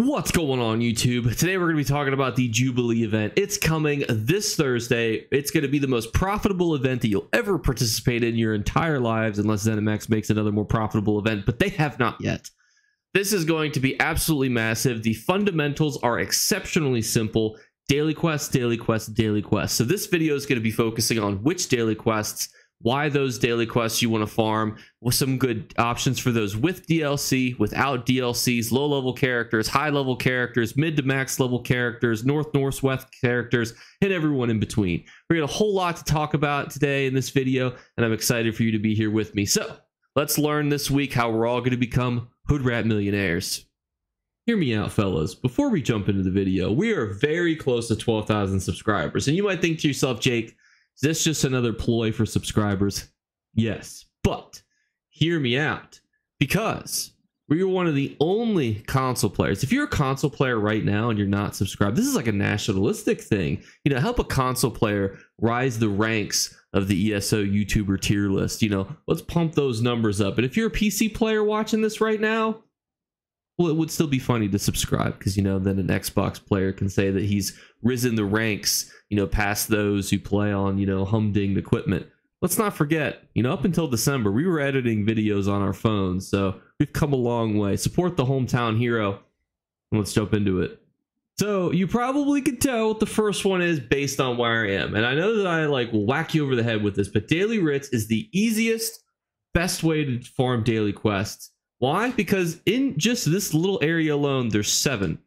What's going on YouTube? Today we're going to be talking about the Jubilee event. It's coming this Thursday. It's going to be the most profitable event that you'll ever participate in your entire lives unless ZeniMax makes another more profitable event, but they have not yet. This is going to be absolutely massive. The fundamentals are exceptionally simple. Daily quests, daily quests, daily quests. So this video is going to be focusing on which daily quests why those daily quests you want to farm, with some good options for those with DLC, without DLCs, low level characters, high level characters, mid to max level characters, north northwest characters, and everyone in between. We got a whole lot to talk about today in this video, and I'm excited for you to be here with me. So let's learn this week how we're all going to become hood rat millionaires. Hear me out, fellas. Before we jump into the video, we are very close to 12,000 subscribers, and you might think to yourself, Jake, is this just another ploy for subscribers? Yes, but hear me out because we are one of the only console players. If you're a console player right now and you're not subscribed, this is like a nationalistic thing. You know, help a console player rise the ranks of the ESO YouTuber tier list. You know, let's pump those numbers up. And if you're a PC player watching this right now, well, it would still be funny to subscribe because, you know, then an Xbox player can say that he's risen the ranks you know, past those who play on, you know, humdinged equipment. Let's not forget, you know, up until December, we were editing videos on our phones. So we've come a long way. Support the hometown hero. Let's jump into it. So you probably could tell what the first one is based on where I am. And I know that I like will whack you over the head with this, but daily writs is the easiest, best way to farm daily quests. Why? Because in just this little area alone, there's seven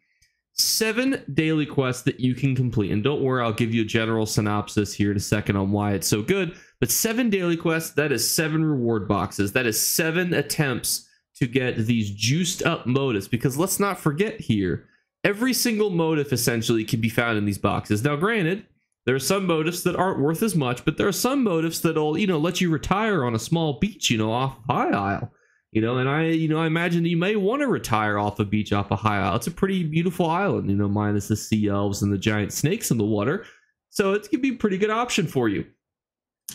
seven daily quests that you can complete. And don't worry, I'll give you a general synopsis here in a second on why it's so good. But seven daily quests, that is seven reward boxes. That is seven attempts to get these juiced up motifs. Because let's not forget here, every single motif essentially can be found in these boxes. Now, granted, there are some motifs that aren't worth as much, but there are some motifs that'll, you know, let you retire on a small beach, you know, off High Isle. You know, and I, you know, I imagine you may want to retire off a beach off a high isle. It's a pretty beautiful island, you know, minus the sea elves and the giant snakes in the water. So it could be a pretty good option for you.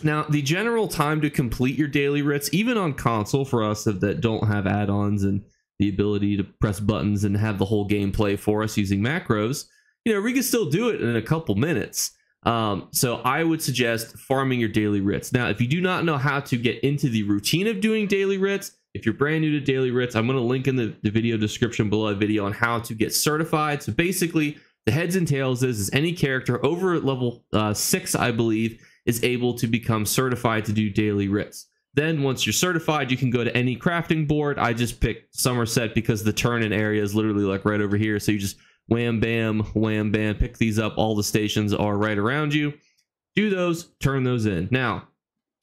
Now, the general time to complete your daily writs, even on console for us that don't have add-ons and the ability to press buttons and have the whole game play for us using macros, you know, we can still do it in a couple minutes. Um, so I would suggest farming your daily writs. Now, if you do not know how to get into the routine of doing daily writs, if you're brand new to Daily Writs, I'm going to link in the, the video description below a video on how to get certified. So basically, the heads and tails is, is any character over level uh, six, I believe, is able to become certified to do daily writs. Then once you're certified, you can go to any crafting board. I just picked Summerset because the turn in area is literally like right over here. So you just wham, bam, wham, bam, pick these up. All the stations are right around you. Do those, turn those in. Now,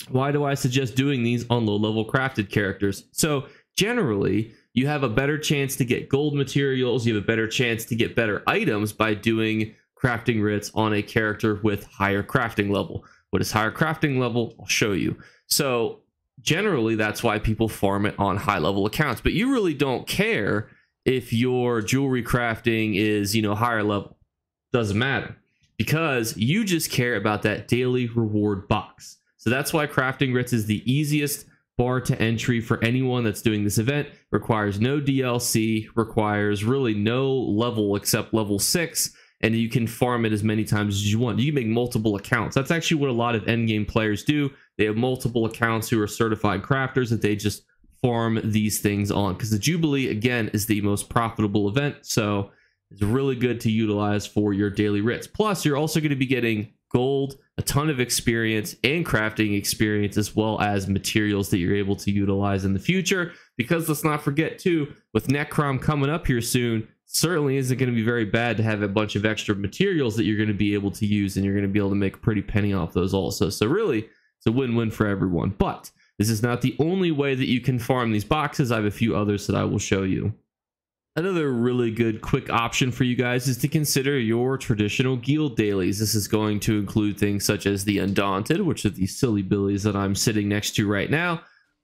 why do I suggest doing these on low level crafted characters? So generally, you have a better chance to get gold materials, you have a better chance to get better items by doing crafting writs on a character with higher crafting level. What is higher crafting level? I'll show you. So generally, that's why people farm it on high level accounts, but you really don't care if your jewelry crafting is, you know, higher level. Doesn't matter because you just care about that daily reward box. So that's why crafting writs is the easiest bar to entry for anyone that's doing this event. Requires no DLC, requires really no level except level six, and you can farm it as many times as you want. You can make multiple accounts. That's actually what a lot of endgame players do. They have multiple accounts who are certified crafters that they just farm these things on because the Jubilee again is the most profitable event. So it's really good to utilize for your daily writs. Plus, you're also going to be getting gold, a ton of experience and crafting experience, as well as materials that you're able to utilize in the future. Because let's not forget, too, with Necrom coming up here soon, certainly isn't going to be very bad to have a bunch of extra materials that you're going to be able to use, and you're going to be able to make a pretty penny off those also. So, really, it's a win win for everyone. But this is not the only way that you can farm these boxes. I have a few others that I will show you. Another really good quick option for you guys is to consider your traditional guild dailies. This is going to include things such as the Undaunted, which are these silly billies that I'm sitting next to right now.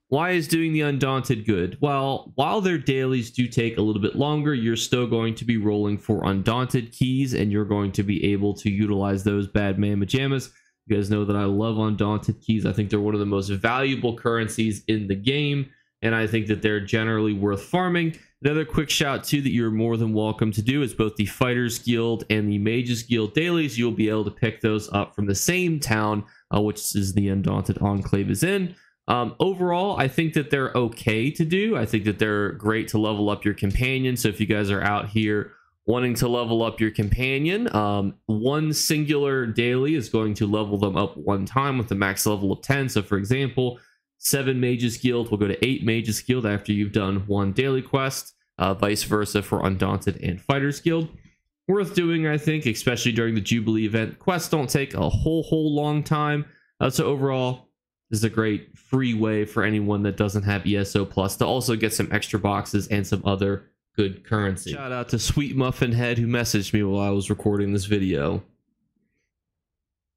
Why is doing the Undaunted good? Well, while their dailies do take a little bit longer, you're still going to be rolling for Undaunted keys and you're going to be able to utilize those bad man pajamas. You guys know that I love Undaunted keys. I think they're one of the most valuable currencies in the game and I think that they're generally worth farming. Another quick shout too that you're more than welcome to do is both the Fighters Guild and the Mages Guild dailies. You'll be able to pick those up from the same town, uh, which is the Undaunted Enclave is in. Um, overall, I think that they're okay to do. I think that they're great to level up your companion. So if you guys are out here wanting to level up your companion, um, one singular daily is going to level them up one time with the max level of 10. So for example, seven mages guild will go to eight mages guild after you've done one daily quest uh, vice versa for undaunted and fighters guild. Worth doing i think especially during the jubilee event. Quests don't take a whole whole long time. Uh, so overall this is a great free way for anyone that doesn't have eso plus to also get some extra boxes and some other good currency. Shout out to sweet muffin head who messaged me while i was recording this video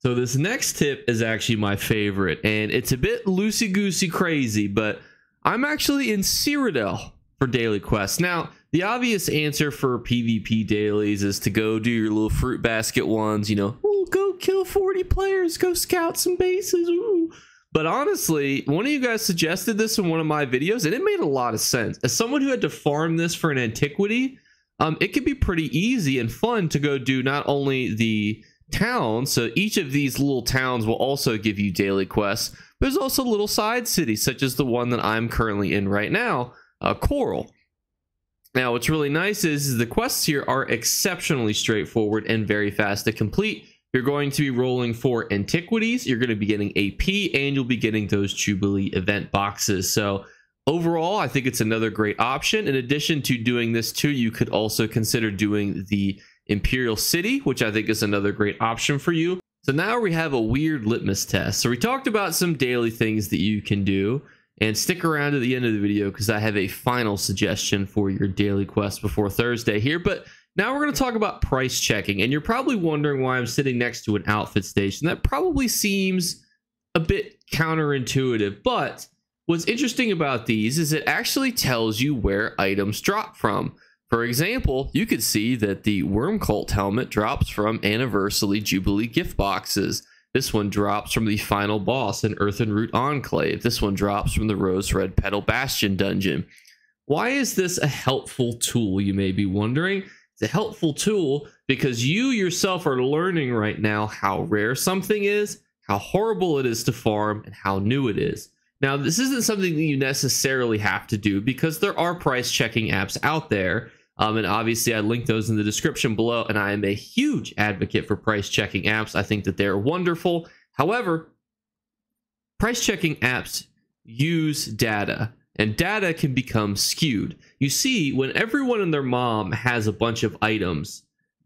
so this next tip is actually my favorite, and it's a bit loosey-goosey crazy, but I'm actually in Cyrodiil for daily quests. Now, the obvious answer for PvP dailies is to go do your little fruit basket ones, you know, Ooh, go kill 40 players, go scout some bases, ooh. But honestly, one of you guys suggested this in one of my videos, and it made a lot of sense. As someone who had to farm this for an antiquity, um, it could be pretty easy and fun to go do not only the towns. So each of these little towns will also give you daily quests. There's also little side cities, such as the one that I'm currently in right now, uh, Chorrol. Now, what's really nice is, is the quests here are exceptionally straightforward and very fast to complete. You're going to be rolling for antiquities, you're going to be getting AP, and you'll be getting those Jubilee event boxes. So overall, I think it's another great option. In addition to doing this too, you could also consider doing the Imperial City, which I think is another great option for you. So now we have a weird litmus test. So we talked about some daily things that you can do. And stick around to the end of the video because I have a final suggestion for your daily quest before Thursday here. But now we're going to talk about price checking. And you're probably wondering why I'm sitting next to an outfit station. That probably seems a bit counterintuitive. But what's interesting about these is it actually tells you where items drop from. For example, you could see that the Worm Cult helmet drops from Anniversary Jubilee gift boxes. This one drops from the final boss in Earthen Root Enclave. This one drops from the Rose Red Petal Bastion dungeon. Why is this a helpful tool, you may be wondering? It's a helpful tool because you yourself are learning right now how rare something is, how horrible it is to farm, and how new it is. Now, this isn't something that you necessarily have to do because there are price checking apps out there um, and obviously, I link those in the description below. And I am a huge advocate for price checking apps. I think that they're wonderful. However, price checking apps use data, and data can become skewed. You see, when everyone and their mom has a bunch of items,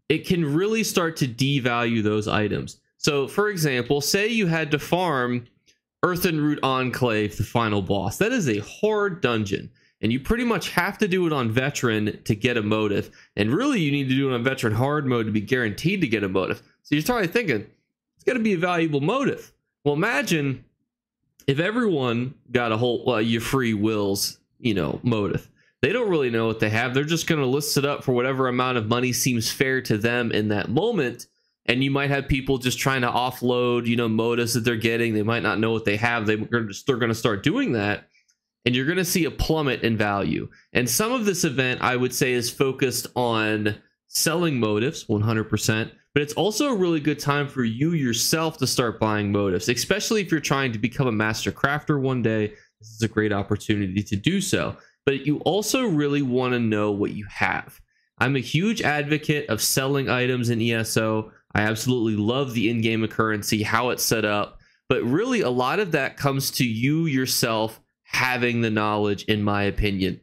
it can really start to devalue those items. So, for example, say you had to farm Earthen Root Enclave, the final boss. That is a hard dungeon and you pretty much have to do it on veteran to get a motive. And really, you need to do it on veteran hard mode to be guaranteed to get a motive. So you're probably thinking, it's got to be a valuable motive. Well, imagine if everyone got a whole well, your free wills, you know, motive. They don't really know what they have. They're just going to list it up for whatever amount of money seems fair to them in that moment. And you might have people just trying to offload, you know, motives that they're getting. They might not know what they have. They, they're going to start doing that and you're going to see a plummet in value. And some of this event, I would say, is focused on selling motives 100%, but it's also a really good time for you yourself to start buying motives, especially if you're trying to become a master crafter one day. This is a great opportunity to do so. But you also really want to know what you have. I'm a huge advocate of selling items in ESO. I absolutely love the in game currency, how it's set up. But really, a lot of that comes to you yourself having the knowledge, in my opinion.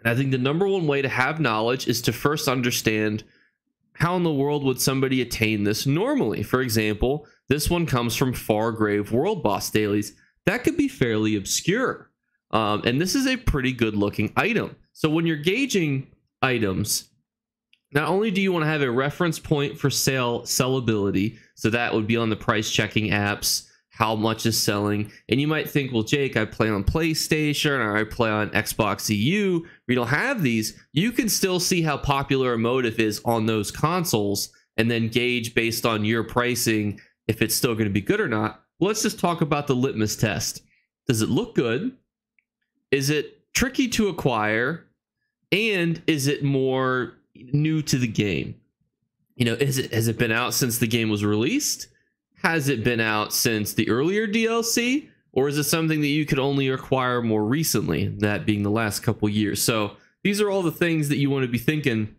And I think the number one way to have knowledge is to first understand how in the world would somebody attain this normally. For example, this one comes from Fargrave World Boss Dailies. That could be fairly obscure. Um, and this is a pretty good looking item. So when you're gauging items, not only do you want to have a reference point for sale sellability, so that would be on the price checking apps, how much is selling. And you might think, well, Jake, I play on PlayStation or I play on Xbox EU. We don't have these. You can still see how popular a motive is on those consoles and then gauge based on your pricing if it's still going to be good or not. Let's just talk about the litmus test. Does it look good? is it tricky to acquire? And is it more new to the game? You know, is it has it been out since the game was released? Has it been out since the earlier DLC? Or is it something that you could only acquire more recently, that being the last couple years? So these are all the things that you want to be thinking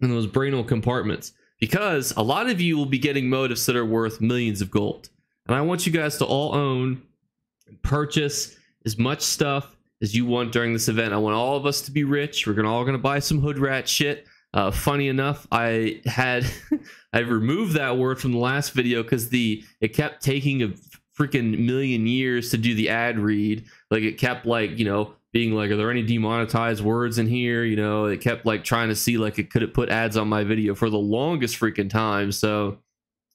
in those brainal compartments because a lot of you will be getting motives that are worth millions of gold. And I want you guys to all own and purchase as much stuff as you want during this event. I want all of us to be rich. We're gonna all gonna buy some hood rat shit. Uh, funny enough, I had I removed that word from the last video because the it kept taking a freaking million years to do the ad read. Like it kept like you know being like, are there any demonetized words in here? You know, it kept like trying to see like it could it put ads on my video for the longest freaking time. So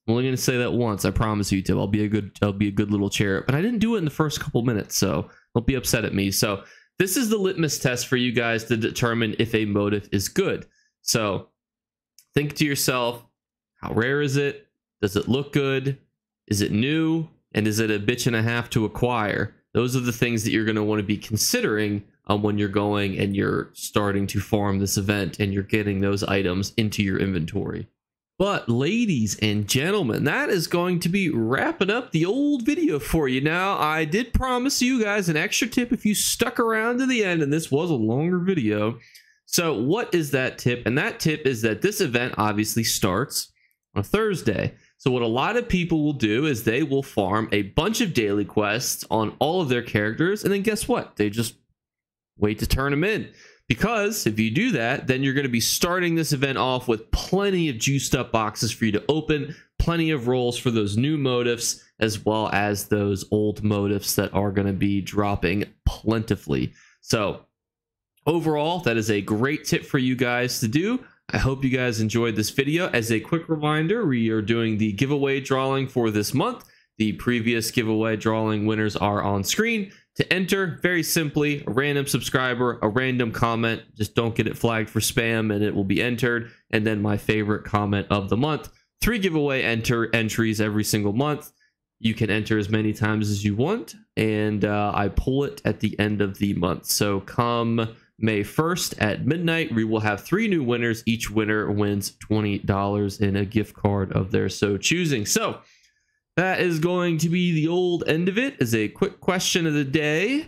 I'm only gonna say that once. I promise you, Tim. I'll be a good I'll be a good little chair. But I didn't do it in the first couple minutes, so don't be upset at me. So this is the litmus test for you guys to determine if a motive is good. So think to yourself, how rare is it? Does it look good? Is it new? And is it a bitch and a half to acquire? Those are the things that you're going to want to be considering um, when you're going and you're starting to farm this event and you're getting those items into your inventory. But ladies and gentlemen, that is going to be wrapping up the old video for you. Now, I did promise you guys an extra tip if you stuck around to the end, and this was a longer video. So what is that tip? And that tip is that this event obviously starts on a Thursday. So what a lot of people will do is they will farm a bunch of daily quests on all of their characters, and then guess what? They just wait to turn them in. Because if you do that, then you're going to be starting this event off with plenty of juiced up boxes for you to open, plenty of rolls for those new motifs, as well as those old motifs that are going to be dropping plentifully. So overall, that is a great tip for you guys to do. I hope you guys enjoyed this video. As a quick reminder, we are doing the giveaway drawing for this month. The previous giveaway drawing winners are on screen. To enter, very simply, a random subscriber, a random comment. Just don't get it flagged for spam and it will be entered. And then my favorite comment of the month. Three giveaway enter entries every single month. You can enter as many times as you want. And uh, I pull it at the end of the month. So come May 1st at midnight, we will have three new winners. Each winner wins $20 in a gift card of their so choosing. So, that is going to be the old end of it as a quick question of the day.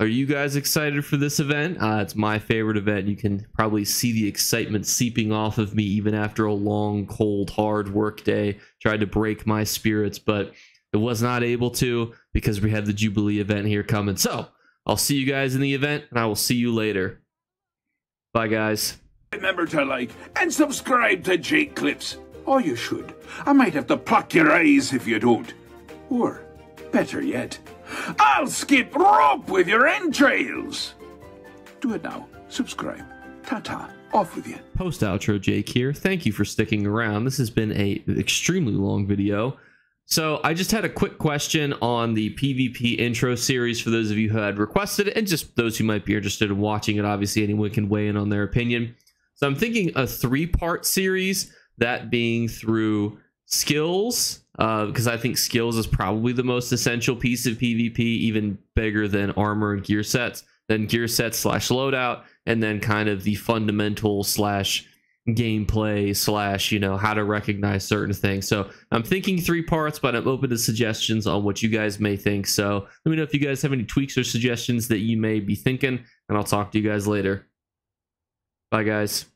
Are you guys excited for this event? Uh, it's my favorite event. You can probably see the excitement seeping off of me even after a long, cold, hard work day. Tried to break my spirits, but it was not able to because we have the Jubilee event here coming. So I'll see you guys in the event, and I will see you later. Bye, guys. Remember to like and subscribe to Jake Clips. Or you should. I might have to pluck your eyes if you don't. Or, better yet, I'll skip rope with your entrails. Do it now. Subscribe. Ta-ta. Off with you. Post outro Jake here. Thank you for sticking around. This has been a extremely long video. So I just had a quick question on the PvP intro series for those of you who had requested it and just those who might be interested in watching it. Obviously, anyone can weigh in on their opinion. So I'm thinking a three-part series that being through skills, because uh, I think skills is probably the most essential piece of PvP, even bigger than armor and gear sets, then gear sets slash loadout, and then kind of the fundamental slash gameplay slash you know how to recognize certain things. So i'm thinking three parts but i'm open to suggestions on what you guys may think. So let me know if you guys have any tweaks or suggestions that you may be thinking and i'll talk to you guys later. Bye guys